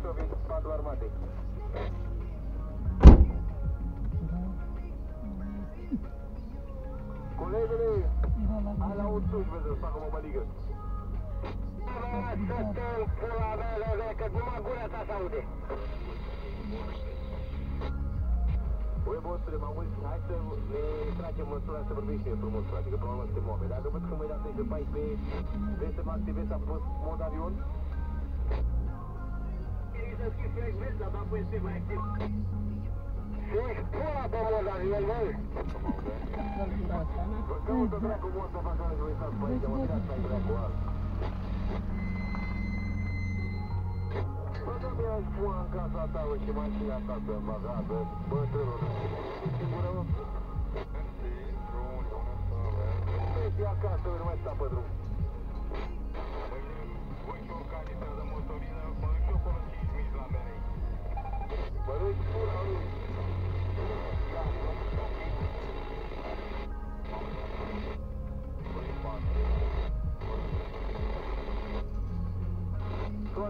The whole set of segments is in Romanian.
Brașovin, sfatul armatei. Colegele, hai la un sus, vezi, să facă o măligă. Să te pula mea, că numai gura ta se aude. Băi, bostule, m-am gândit, hai să ne tragem măsura să vorbim și noi frumos, frate, că până la urmă suntem oameni. Dacă văd că mă dați de 14, vrei să mă activez să fost mod avion? eu que fez mesmo, dá por cima aqui. Sim, porra, vamos lá, viu, irmão? Vamos tocar com o moço eu vou eu me eu não?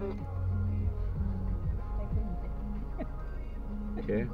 about it. okay.